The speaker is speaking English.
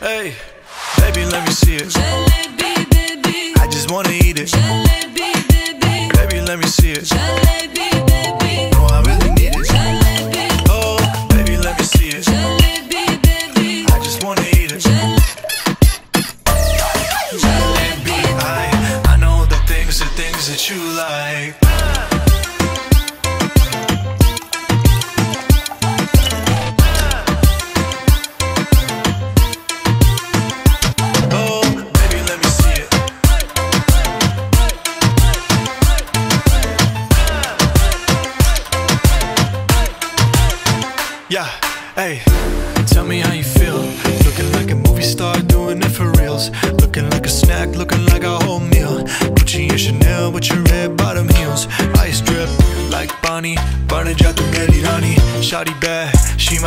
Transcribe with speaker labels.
Speaker 1: Hey, baby, let me see it.
Speaker 2: Jalebi baby,
Speaker 1: I just wanna eat it.
Speaker 2: jalebi baby,
Speaker 1: Baby, let me see it.
Speaker 2: jalebi baby,
Speaker 1: Oh, I really need it.
Speaker 2: jalebi,
Speaker 1: Oh, baby, let me see it.
Speaker 2: jalebi baby,
Speaker 1: I just wanna eat it.
Speaker 2: jalebi.
Speaker 1: I, I know the things, the things that you like. Yeah, hey, tell me how you feel. Looking like a movie star, doing it for reals. Looking like a snack, looking like a whole meal. Gucci and Chanel with your red bottom heels. Ice drip like Bonnie, Barney Jato Rani. Shawty bad, she my